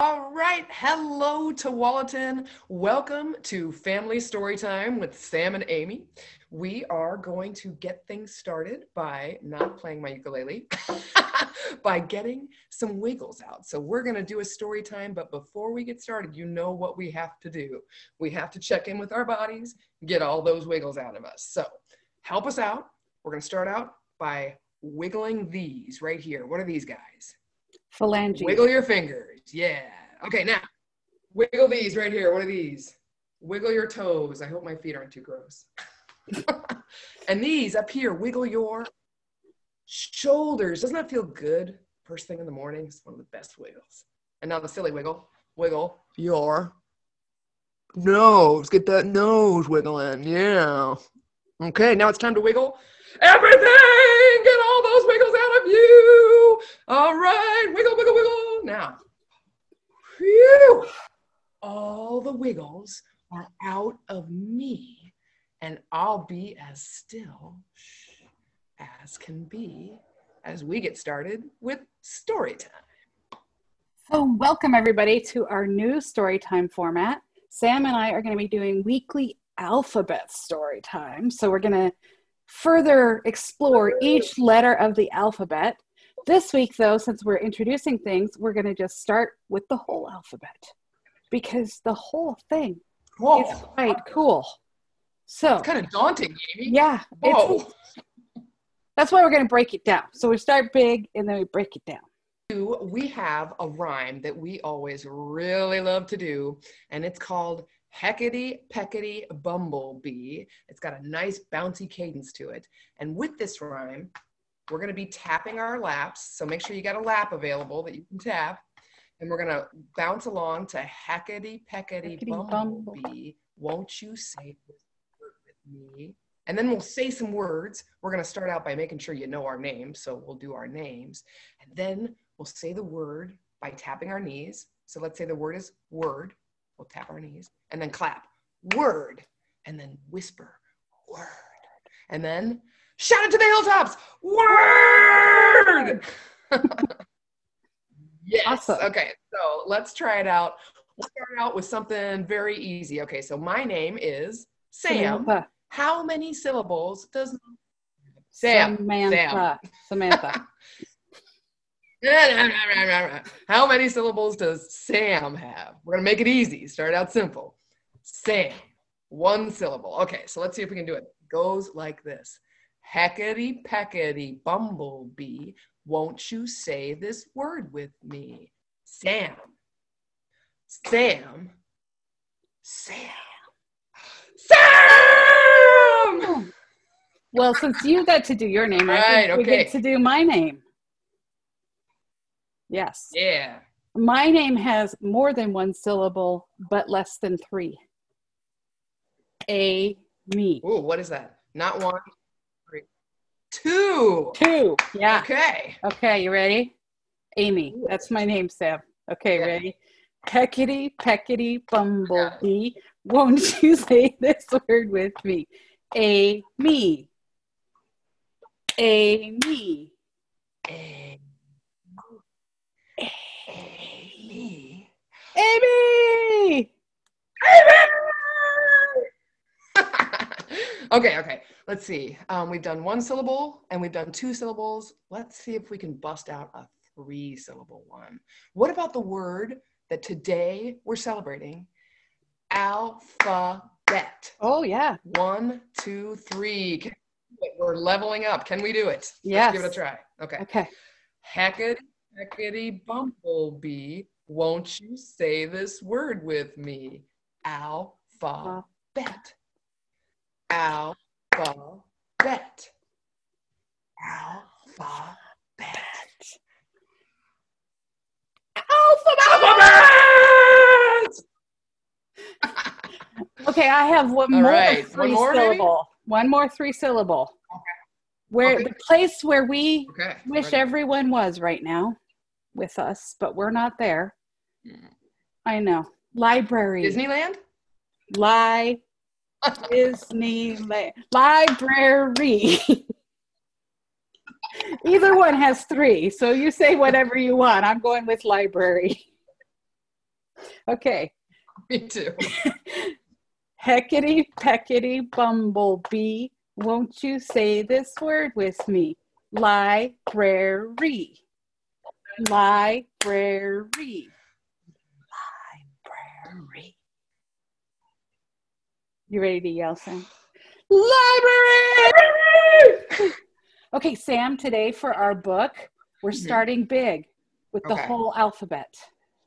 All right. Hello Tualatin. Welcome to Family Storytime with Sam and Amy. We are going to get things started by not playing my ukulele, by getting some wiggles out. So we're going to do a story time, but before we get started, you know what we have to do. We have to check in with our bodies, get all those wiggles out of us. So help us out. We're going to start out by wiggling these right here. What are these guys? Phalanges. Wiggle your fingers. Yeah. Okay, now wiggle these right here. What are these? Wiggle your toes. I hope my feet aren't too gross. and these up here, wiggle your shoulders. Doesn't that feel good? First thing in the morning. It's one of the best wiggles. And now the silly wiggle. Wiggle your nose. Get that nose wiggling. Yeah. Okay, now it's time to wiggle everything. Get all those wiggles out of you. All right, wiggle, wiggle, wiggle. Now, whew, all the wiggles are out of me, and I'll be as still as can be as we get started with story time. So, welcome everybody to our new story time format. Sam and I are going to be doing weekly alphabet story time. So, we're going to further explore each letter of the alphabet. This week, though, since we're introducing things, we're going to just start with the whole alphabet because the whole thing Whoa, is quite cool. So, it's kind of daunting, Amy. yeah, Whoa. that's why we're going to break it down. So, we start big and then we break it down. we have a rhyme that we always really love to do, and it's called Heckety Peckety Bumblebee. It's got a nice bouncy cadence to it. And with this rhyme, we're going to be tapping our laps. So make sure you got a lap available that you can tap. And we're going to bounce along to Heckety Peckety Bumblebee. Bumble. Won't you say this word with me? And then we'll say some words. We're going to start out by making sure you know our names. So we'll do our names. And then we'll say the word by tapping our knees. So let's say the word is word. We'll tap our knees and then clap word and then whisper word and then shout it to the hilltops word. yes. Awesome. Okay. So let's try it out. We'll start out with something very easy. Okay. So my name is Sam. Samantha. How many syllables does Sam? Samantha. Samantha. How many syllables does Sam have? We're going to make it easy. Start out simple. Sam, one syllable. Okay, so let's see if we can do it. Goes like this Heckety peckety bumblebee, won't you say this word with me? Sam. Sam. Sam. Sam! Well, since you got to do your name, I Right, we okay. get to do my name. Yes. Yeah. My name has more than one syllable, but less than three. A me. Ooh, what is that? Not one, two. Two. Yeah. Okay. Okay, you ready? Amy. That's my name, Sam. Okay, Yeah. ready? Peckety, peckety, bumblebee. Won't you say this word with me? A me. A me. A, Amy. Amy! okay, okay. Let's see. Um, we've done one syllable and we've done two syllables. Let's see if we can bust out a three syllable one. What about the word that today we're celebrating? Alphabet. Oh, yeah. One, two, three. We do it? We're leveling up. Can we do it? Yes. Let's give it a try. Okay. Okay. Heckety, heckety, bumblebee, won't you say this word with me? Alphabet. Alphabet. Alphabet. Alphabet! Okay, I have one All more right. One three more, maybe? syllable. One more three syllable. Where Okay. the place where we Okay. wish ready. everyone was right now with us, but we're not there. Mm. I know. Library. Disneyland? Li Disneyland. Library. Either one has three, so you say whatever you want. I'm going with library. Okay. Me too. Heckety peckety bumblebee, won't you say this word with me? Library. Library. Library. You ready to yell, Sam? Library! Okay, Sam, today for our book, we're mm-hmm. starting big with the Okay. whole alphabet.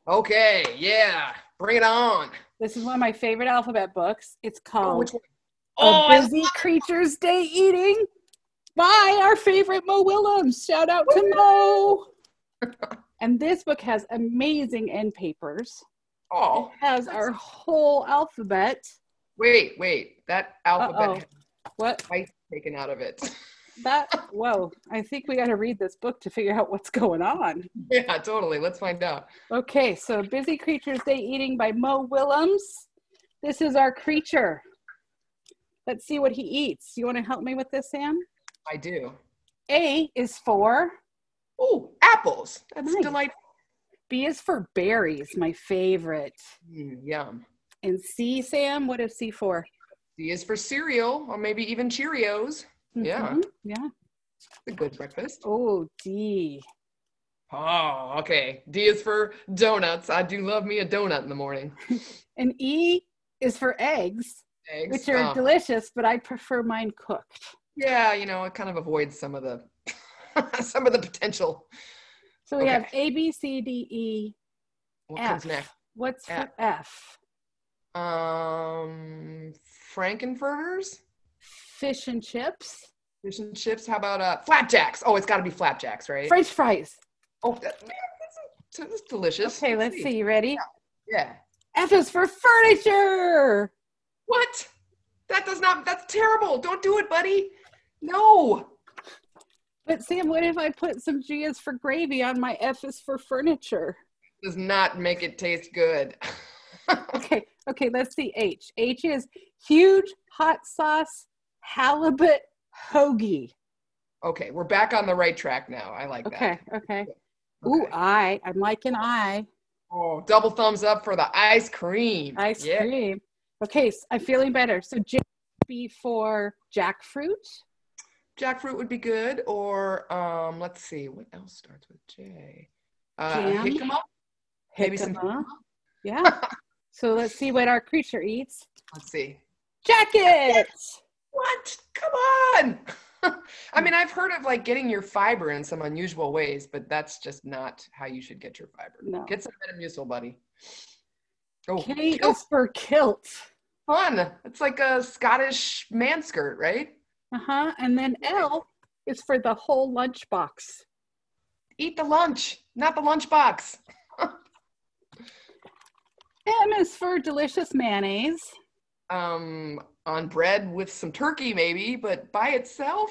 Okay, yeah. Bring it on. This is one of my favorite alphabet books. It's Oh, called which one? A Oh, I Busy Creatures Day Eating by our favorite Mo Willems. Shout out to Mo. and this book has amazing end papers. Oh, It has our whole alphabet. Wait, wait. That alphabet Uh-oh. What? ice taken out of it. That? Whoa. I think we got to read this book to figure out what's going on. yeah, totally. Let's find out. Okay, so Busy Creatures Day Eating by Mo Willems. This is our creature. Let's see what he eats. You want to help me with this, Sam? I do. A is for, Oh, apples. That's Nice. delightful. B is for berries, my favorite. Mm, yum. And C, Sam, what is C for? C is for cereal, or maybe even Cheerios. Yeah. Mhm, Yeah. A good breakfast. Oh, D. Oh, okay. D is for donuts. I do love me a donut in the morning. And E is for eggs, Eggs. which are oh, delicious, but I prefer mine cooked. yeah, you know, it kind of avoids some of the some of the potential. So we Okay. have A, B, C, D, E, What F. comes next? What's for F. F? Um, Frankenfurters, Fish and chips, fish and chips. How about uh flapjacks? Oh, it's got to be flapjacks, right? French fries. oh, that, man, that's, that's delicious. Okay, let's see. You ready? Yeah. F is for furniture. What? That does not. That's terrible. Don't do it, buddy. No. But Sam, what if I put some G is for gravy on my F is for furniture? Does not make it taste good. Okay, okay, let's see H. H is huge hot sauce halibut hoagie. okay, we're back on the right track now. I like that. Okay, okay. Ooh, I. I'm liking I. Oh, double thumbs up for the ice cream. Ice yeah. cream. Okay, so I'm feeling better. So J be for jackfruit. Jackfruit would be good. Or um, let's see, what else starts with J? Uh, Jam. Jicama? Maybe some Jicama. Yeah. so let's see what our creature eats. Let's see. Jacket. What? Come on. I mean, I've heard of like getting your fiber in some unusual ways, but that's just not how you should get your fiber. No. Get some Metamucil, buddy. Oh, K kilt. is for kilt. fun. It's like a Scottish man skirt, right? Uh huh. And then L is for the whole lunchbox. Eat the lunch, not the lunchbox. M is for delicious mayonnaise. Um, on bread with some turkey, maybe, but by itself.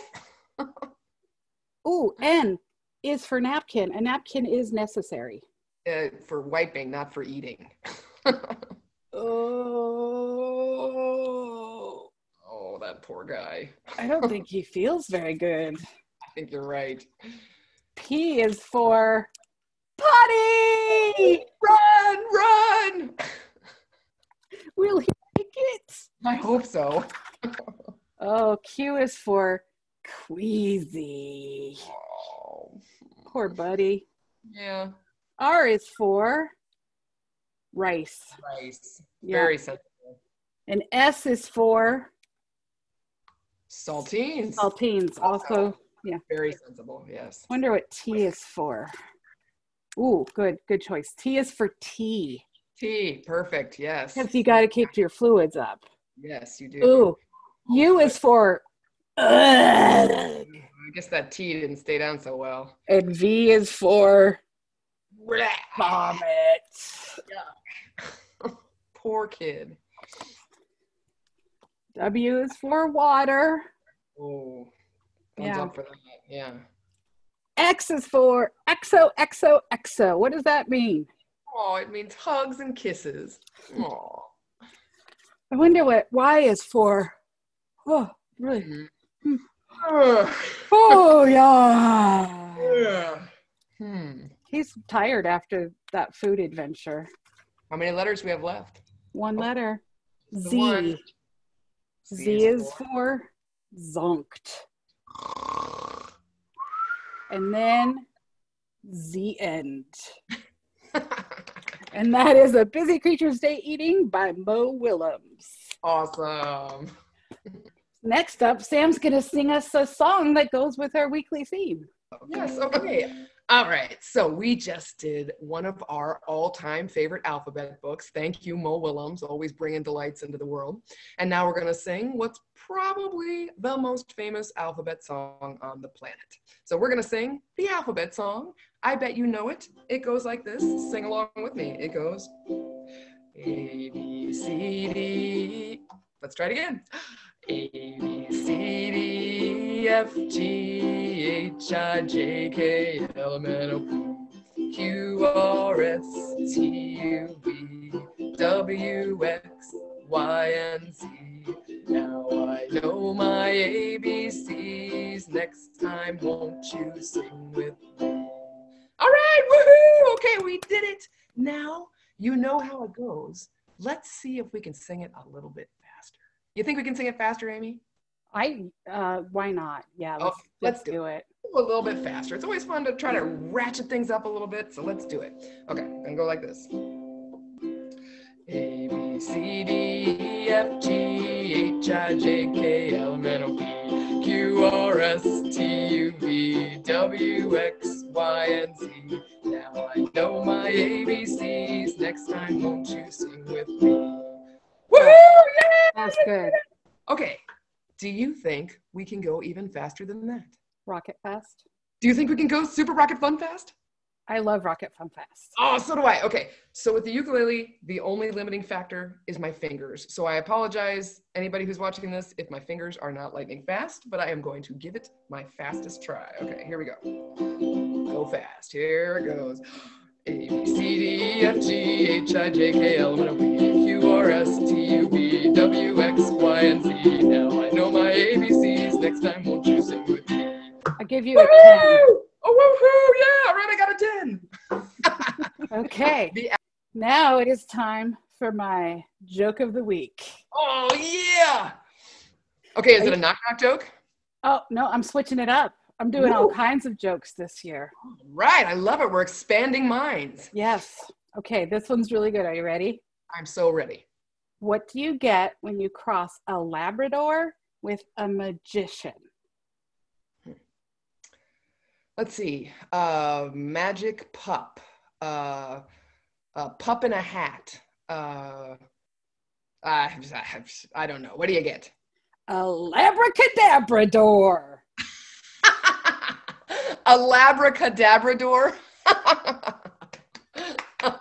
Ooh, N is for napkin. A napkin is necessary. Uh, for wiping, not for eating. Oh, oh, that poor guy. I don't think he feels very good. I think you're right. P is for Run, run! Will he make it? I hope so. Oh, Q is for queasy. Oh, Poor buddy. yeah, R is for rice. rice. Yeah. Very sensible. And S is for Saltines. saltines. Also, yeah. Very sensible, yes. wonder what T is for. Ooh, good, good choice. T is for tea. Tea, perfect, yes. Because you got to keep your fluids up. Yes, you do. Ooh, U is for ugh. I guess that tea didn't stay down so well. and V is for vomit. Poor kid. W is for water. Oh, thumbs Yeah. up for that. Yeah. X is for exo, exo, exo. What does that mean? Oh, it means hugs and kisses. Oh. I wonder what Y is for. Oh, really? Mm-hmm. Hmm. Oh, yeah. Hmm. He's tired after that food adventure. How many letters we have left? One Oh. letter. Z. one. Z is for zonked. And then the end. And that is a Busy Creatures Day Eating by Mo Willems. awesome. Next up, Sam's going to sing us a song that goes with our weekly theme. Yes, okay. All right. So we just did one of our all-time favorite alphabet books. Thank you, Mo Willems, always bringing delights into the world. And now we're to sing what's probably the most famous alphabet song on the planet. So we're to sing the alphabet song. I bet you know it. It goes like this. Sing along with me. It goes A, B, C, D. Let's try it again. A, B, C, D, F, G, H, I, J, K, L, M, N, O, Q, R, S, T, U, V, W, X, Y, and Z. Now I know my ABCs. Next time, won't you sing with me? All right, woohoo! Okay, we did it. Now you know how it goes. Let's see if we can sing it a little bit faster. You think we can sing it faster, Amy? I, uh, why not? Yeah, let's, Okay, let's let's do do it. a little bit faster. It's always fun to try to ratchet things up a little bit, so let's do it. Okay, I'm gonna go like this. A B C D E F G H I J K L M N O P Q R S T U V W X Y and Z. Now I know my ABCs. Next time, won't you sing with me? Woohoo! Yeah! That's good. Okay. Do you think we can go even faster than that? Rocket fast. Do you think we can go super rocket fun fast? I love Rocket Fun fast. Oh, so do I. Okay. So with the ukulele, the only limiting factor is my fingers. So I apologize, anybody who's watching this, if my fingers are not lightning fast, but I am going to give it my fastest try. Okay, here we go. Go fast. Here it goes. A B C D E F G H I J K L M N O P Q R S T U V W X Y and Z. Now I know my ABCs. Next time, won't you sing with me? I give you a 10. Oh, woohoo! Yeah, all right, I got a 10. Okay. The- Now it is time for my joke of the week. Oh, yeah. Okay, is it a knock knock joke? Oh, no, I'm switching it up. I'm doing all kinds of jokes this year. Right, I love it. We're expanding minds. Yes. Okay, this one's really good. Are you ready? I'm so ready. What do you get when you cross a Labrador with a magician? Let's see. Uh, magic pup. Uh, a pup in a hat. Uh, I, I, I don't know. What do you get? A Labracadabrador. a labracadabrador.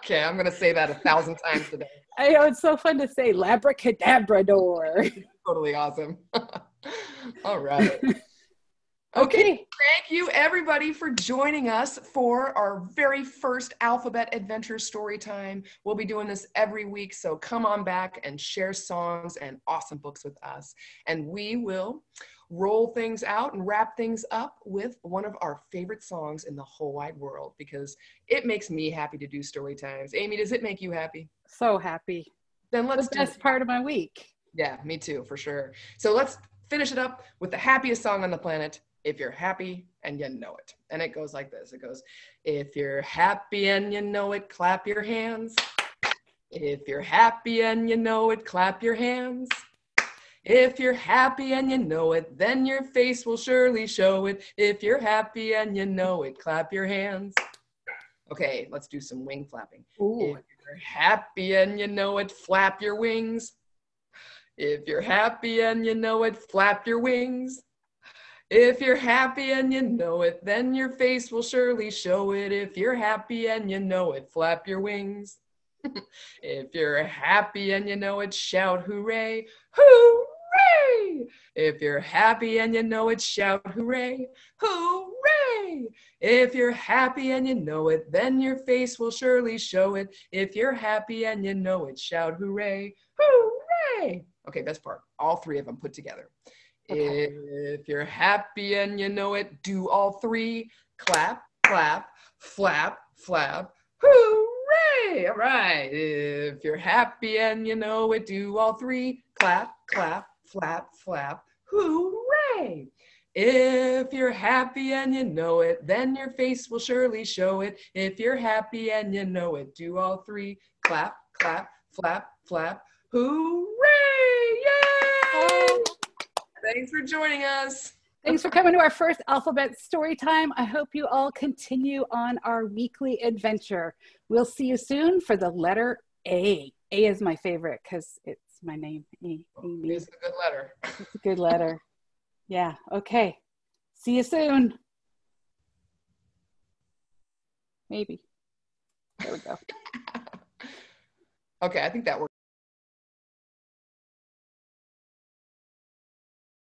okay, I'm gonna say that a thousand times today. I know it's so fun to say Labracadabrador. Totally awesome. All right. Okay. Thank you, everybody, for joining us for our very first Alphabet Adventure story time. We'll be doing this every week, so come on back and share songs and awesome books with us. And we will roll things out and wrap things up with one of our favorite songs in the whole wide world because it makes me happy to do story times. Amy, does it make you happy? So happy. Then let's the best part of my week. Yeah, me too, for sure. So let's finish it up with the happiest song on the planet, If You're Happy and You Know It. And it goes like this it goes, If you're happy and you know it, clap your hands. If you're happy and you know it, clap your hands. If you're happy and you know it, then your face will surely show it. If you're happy and you know it, clap your hands. Okay, let's do some wing flapping. Ooh. If you're happy and you know it, flap your wings. If you're happy and you know it, flap your wings. If you're happy and you know it, then your face will surely show it. If you're happy and you know it, flap your wings. If you're happy and you know it, shout hooray, hooray! If you're happy and you know it, shout hooray, hooray! If you're happy and you know it, then your face will surely show it. If you're happy and you know it, shout hooray, hooray! Okay, best part. All three of them put together. Okay. If you're happy and you know it, do all three. Clap, clap, flap, flap, Hooray! All right. If you're happy and you know it, do all three. Clap, clap, flap, flap. Hooray! If you're happy and you know it, then your face will surely show it. If you're happy and you know it, do all three. Clap, clap, flap, flap. Hooray! Yay! Thanks for joining us. Thanks for coming to our first alphabet story time. I hope you all continue on our weekly adventure. We'll see you soon for the letter A. A is my favorite because it's my name. A. Amy. Oh, it's a good letter. It's a good letter. Yeah. Okay. See you soon. Maybe. There we go. Okay, I think that works.